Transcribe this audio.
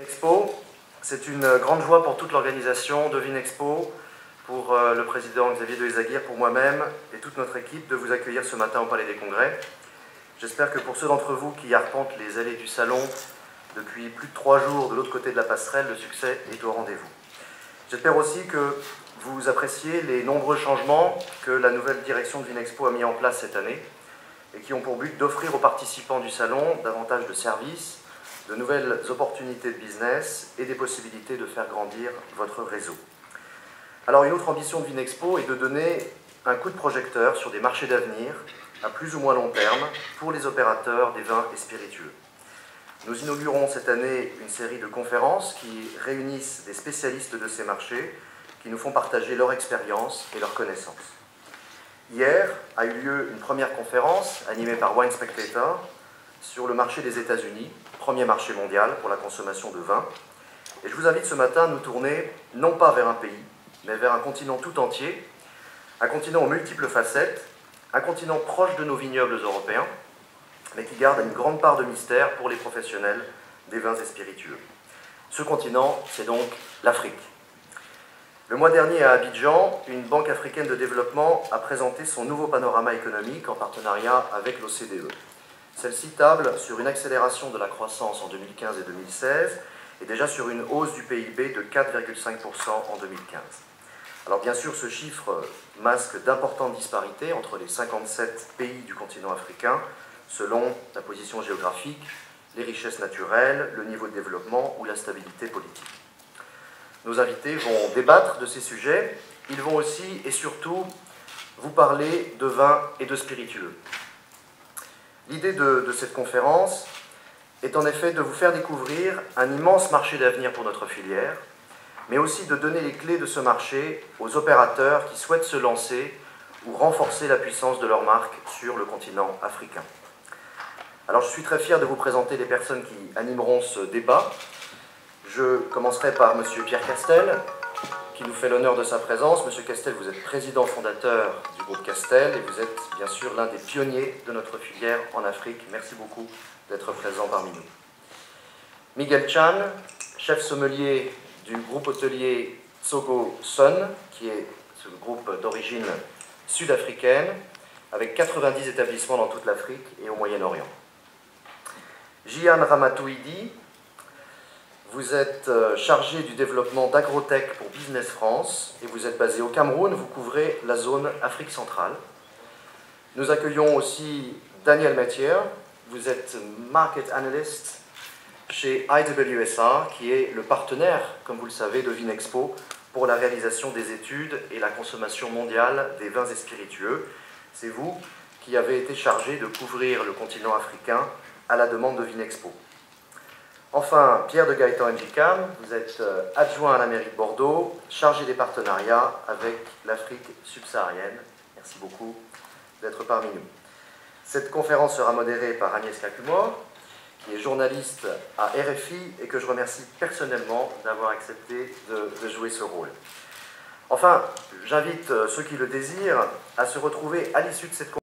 Expo, c'est une grande joie pour toute l'organisation de Vinexpo, pour euh, le président Xavier de pour moi-même et toute notre équipe de vous accueillir ce matin au Palais des Congrès. J'espère que pour ceux d'entre vous qui arpentent les allées du salon depuis plus de trois jours de l'autre côté de la passerelle, le succès est au rendez-vous. J'espère aussi que vous appréciez les nombreux changements que la nouvelle direction de Vinexpo a mis en place cette année et qui ont pour but d'offrir aux participants du salon davantage de services, de nouvelles opportunités de business et des possibilités de faire grandir votre réseau. Alors une autre ambition de Vinexpo est de donner un coup de projecteur sur des marchés d'avenir à plus ou moins long terme pour les opérateurs des vins et spiritueux. Nous inaugurons cette année une série de conférences qui réunissent des spécialistes de ces marchés qui nous font partager leur expérience et leurs connaissances. Hier a eu lieu une première conférence animée par Wine Spectator sur le marché des États-Unis, premier marché mondial pour la consommation de vin. Et je vous invite ce matin à nous tourner non pas vers un pays, mais vers un continent tout entier, un continent aux multiples facettes, un continent proche de nos vignobles européens, mais qui garde une grande part de mystère pour les professionnels des vins et spiritueux. Ce continent, c'est donc l'Afrique. Le mois dernier à Abidjan, une banque africaine de développement a présenté son nouveau panorama économique en partenariat avec l'OCDE. Celle-ci table sur une accélération de la croissance en 2015 et 2016 et déjà sur une hausse du PIB de 4,5% en 2015. Alors bien sûr, ce chiffre masque d'importantes disparités entre les 57 pays du continent africain selon la position géographique, les richesses naturelles, le niveau de développement ou la stabilité politique. Nos invités vont débattre de ces sujets. Ils vont aussi et surtout vous parler de vin et de spiritueux. L'idée de, cette conférence est en effet de vous faire découvrir un immense marché d'avenir pour notre filière, mais aussi de donner les clés de ce marché aux opérateurs qui souhaitent se lancer ou renforcer la puissance de leur marque sur le continent africain. Alors je suis très fier de vous présenter les personnes qui animeront ce débat. Je commencerai par M. Pierre Castel, qui nous fait l'honneur de sa présence. Monsieur Castel, vous êtes président fondateur du groupe Castel et vous êtes bien sûr l'un des pionniers de notre filière en Afrique. Merci beaucoup d'être présent parmi nous. Miguel Chan, chef sommelier du groupe hôtelier Tsogo Sun, qui est ce groupe d'origine sud-africaine, avec 90 établissements dans toute l'Afrique et au Moyen-Orient. Jian Ramatouidi, vous êtes euh, chargé du développement d'Agrotech pour Business France et vous êtes basé au Cameroun, vous couvrez la zone Afrique centrale. Nous accueillons aussi Daniel Mathieu, vous êtes Market Analyst chez IWSR, qui est le partenaire, comme vous le savez, de Vinexpo pour la réalisation des études et la consommation mondiale des vins et spiritueux. C'est vous qui avez été chargé de couvrir le continent africain à la demande de Vinexpo. Enfin, Pierre de Gaëtan Njikam, vous êtes euh, adjoint à la mairie de Bordeaux, chargé des partenariats avec l'Afrique subsaharienne. Merci beaucoup d'être parmi nous. Cette conférence sera modérée par Agnès Cacumor, qui est journaliste à RFI et que je remercie personnellement d'avoir accepté de, de, jouer ce rôle. Enfin, j'invite euh, ceux qui le désirent à se retrouver à l'issue de cette conférence